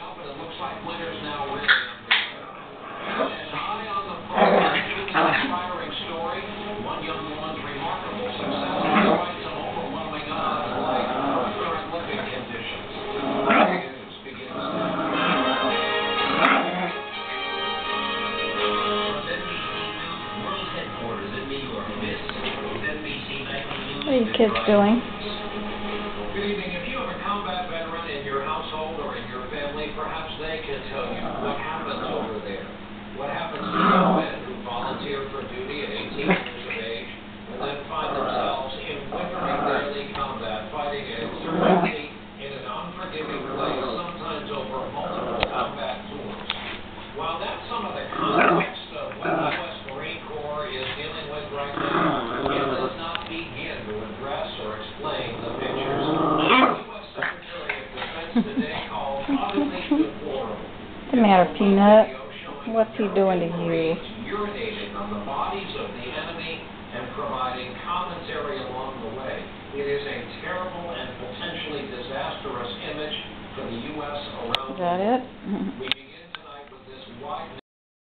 What are you kids doing? Good evening. If you have a combat veteran in your household or in your family, perhaps they can tell you what happens over there. What happens to young men who volunteer for duty at 18 years of age and then find themselves in wintering daily combat, fighting a certainly in an unforgiving place, sometimes over multiple What's the matter, Peanut? What's he doing to you? Urinating on the bodies of the enemy and providing commentary along the way. It is a terrible and potentially disastrous image for the U.S. around Is that it?